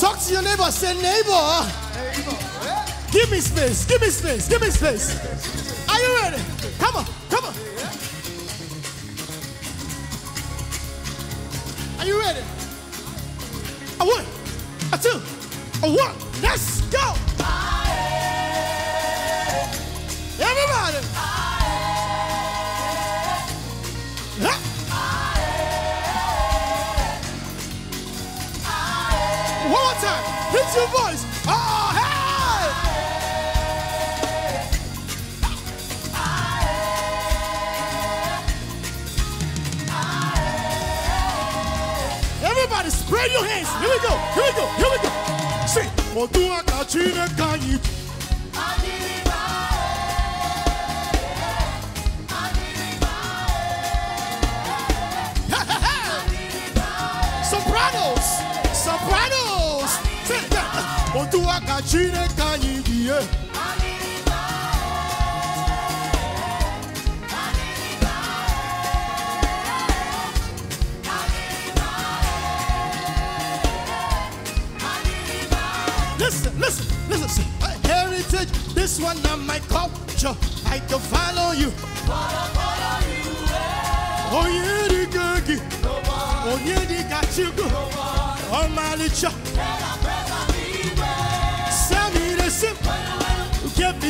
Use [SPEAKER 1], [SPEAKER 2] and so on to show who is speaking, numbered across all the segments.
[SPEAKER 1] Talk to your neighbor. Say, neighbor. Give me space. Give me space. Give me space. Are you ready? Come on. Come on. Are you ready? A one, a two, a one. Let's go. Everybody. One more time. Hit your voice. Oh, hey! Everybody spread your hands. Here we go. Here we go. Here we go. Sing. Aka Chineke anyị ihe. Listen, listen, listen. Sing. Heritage, this one not my culture. I can follow you. Oh yeah, the gagi. Oh yeah, the gachigo. Oh malicha. Sami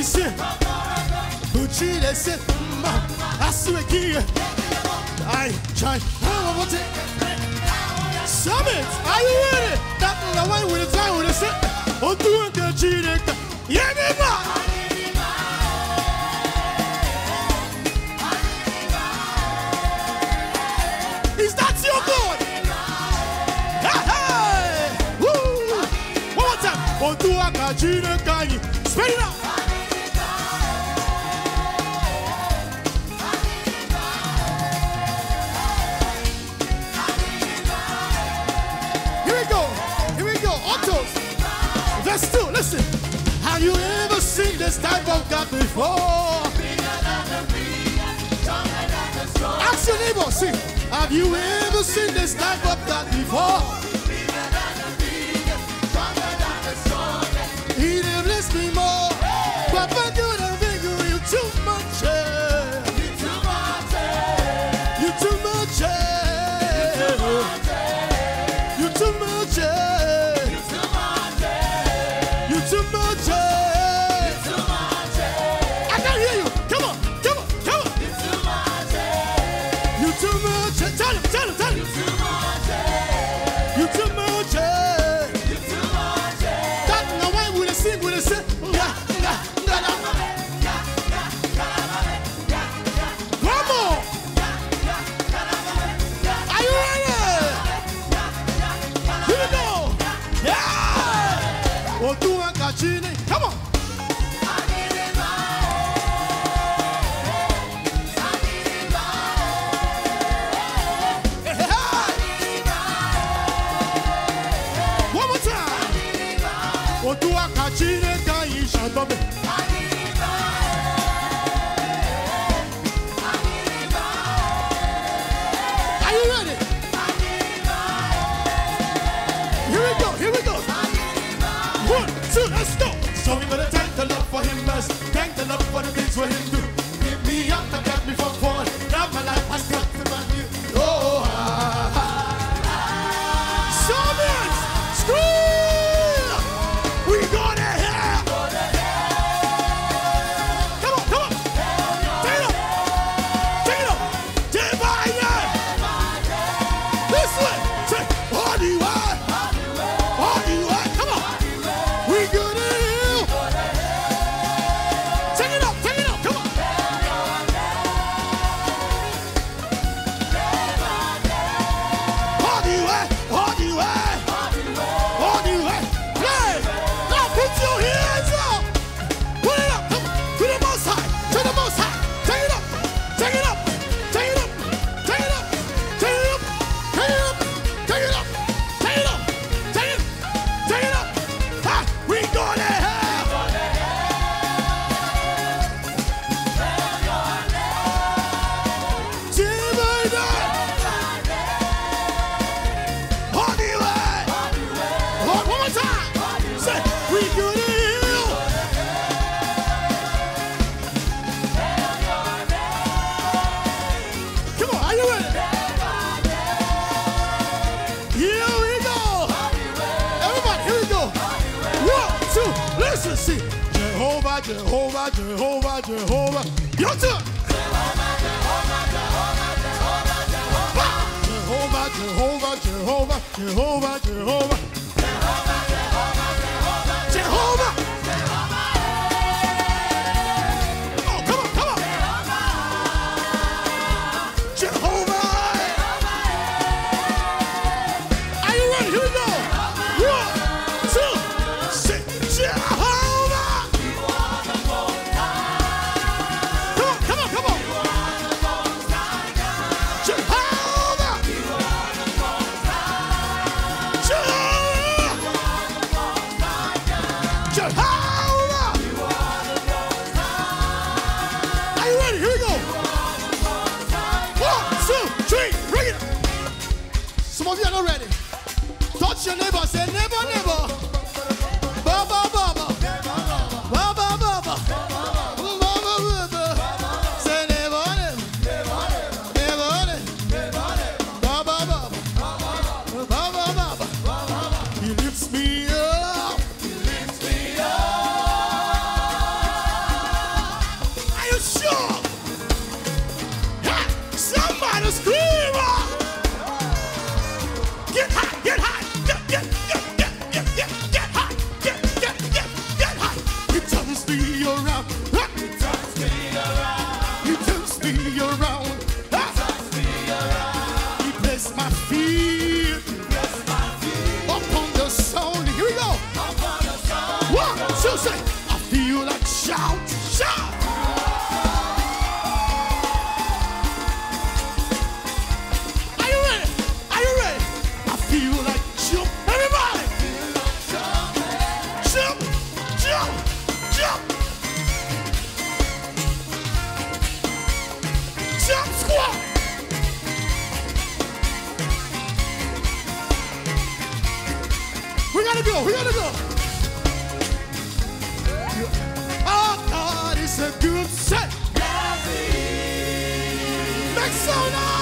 [SPEAKER 1] Get me sim. Bucci the sim. I swear to I try. I want it. Summit, are you ready? Nothing away with the time with the set. The. Is that your? Spread it out. Have you ever seen this type of God before? Ask your neighbor. See. Have you ever seen this type of God before? He bless me more. Papa good and too much. Tell him. Tell him. Tell him. You Jehovah, Jehovah, Jehovah, Jehovah. Jehovah, Jehovah, Jehovah. Jehovah, Jehovah, Jehovah, Jehovah, Jehovah. be your go. We gotta go. Our God is a good set. Make
[SPEAKER 2] Next song.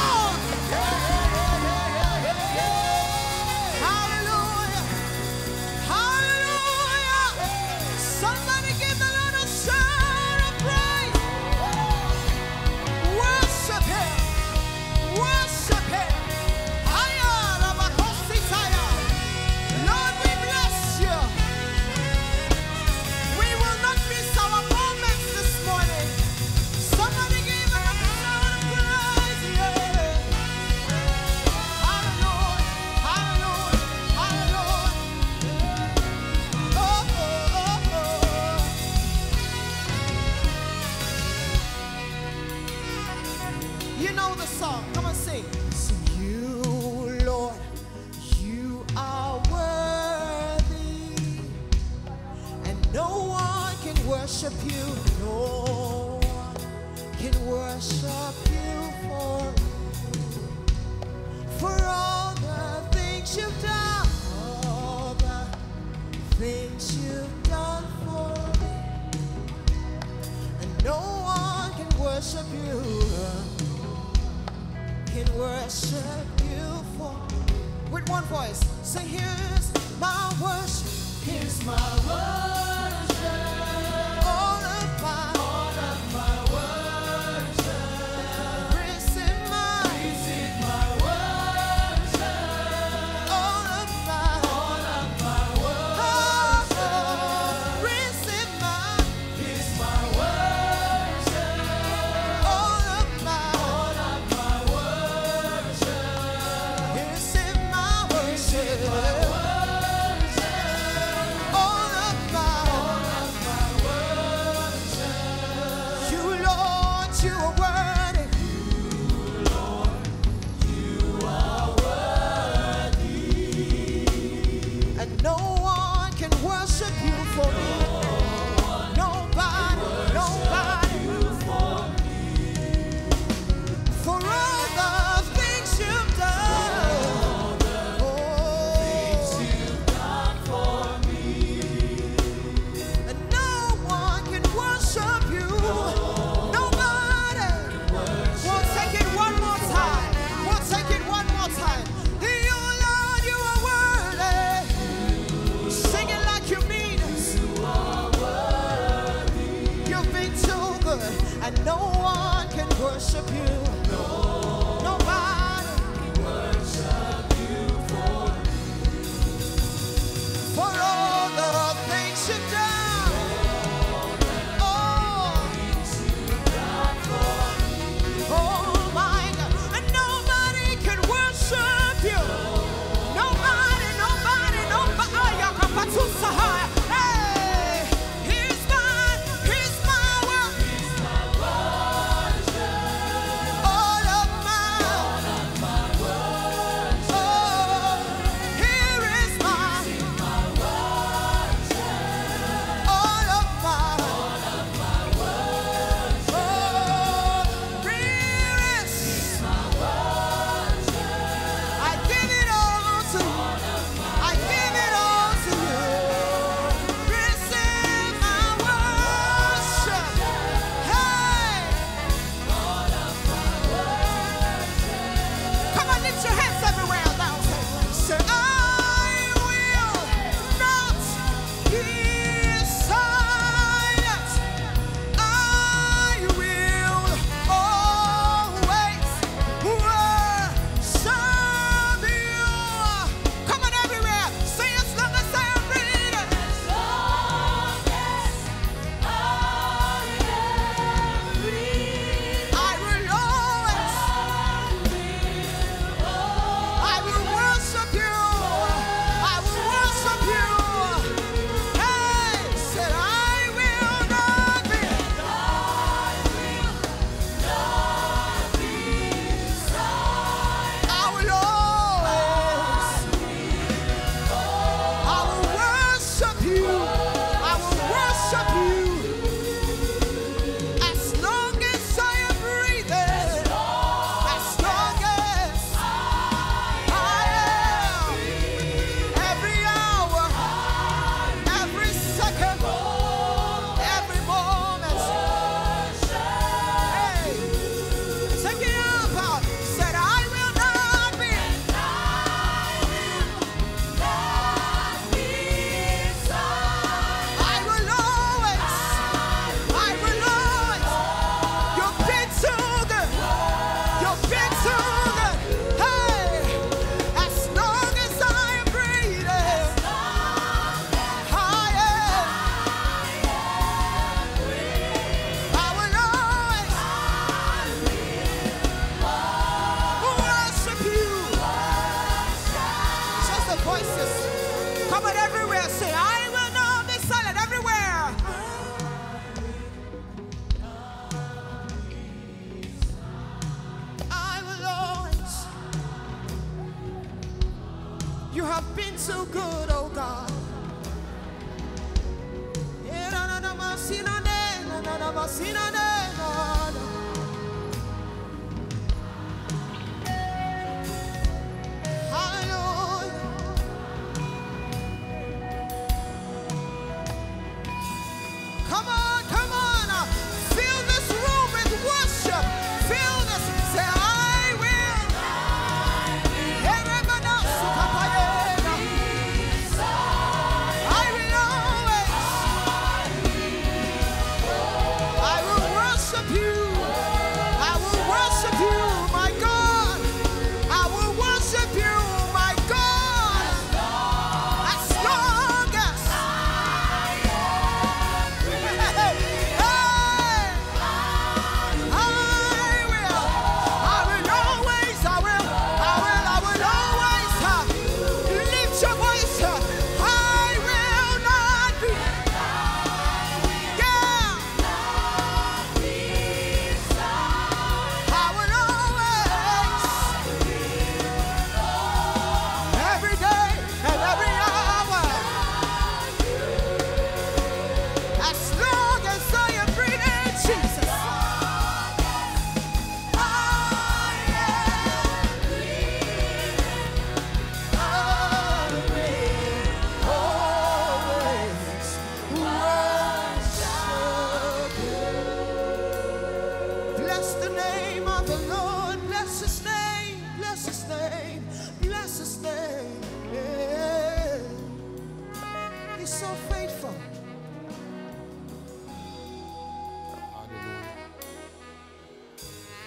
[SPEAKER 2] you know the song. Come on, sing. Sing you, Lord, you are worthy. And no one can worship you. No one can worship you for, for all the things you've done. All the things you've done for me. And no one can worship you can worship you for. With one voice, say, Here's my worship. Here's my worship.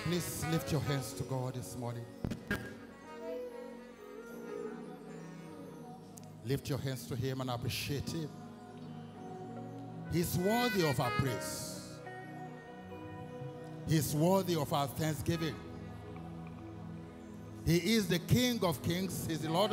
[SPEAKER 3] Please lift your hands to God this morning. Lift your hands to Him and appreciate Him. He's worthy of our praise. He's worthy of our thanksgiving. He is the King of kings. He's the Lord